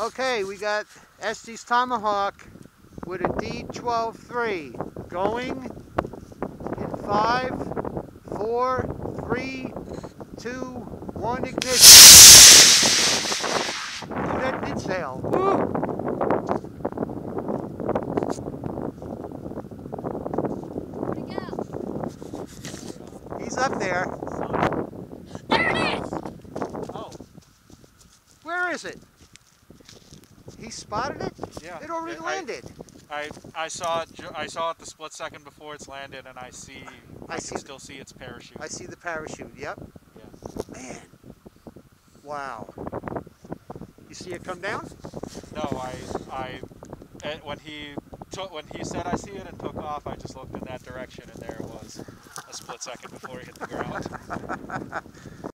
Okay, we got Estes Tomahawk with a D12-3 going in five, four, three, two, one, ignition. Ooh, that did fail. Woo! Where'd it go? He's up there. There it is! Oh, Where is it? Spotted it? yeah. It already I- landed. I, I saw it. I saw it the split second before it's landed, and I see. I I, see can still see its parachute. I see the parachute. Yep. Yeah. Man. Wow. You see it come down? No, I I eh, when he took when he said I see it and took off, I just looked in that direction, and there it was, a split second before he hit the ground.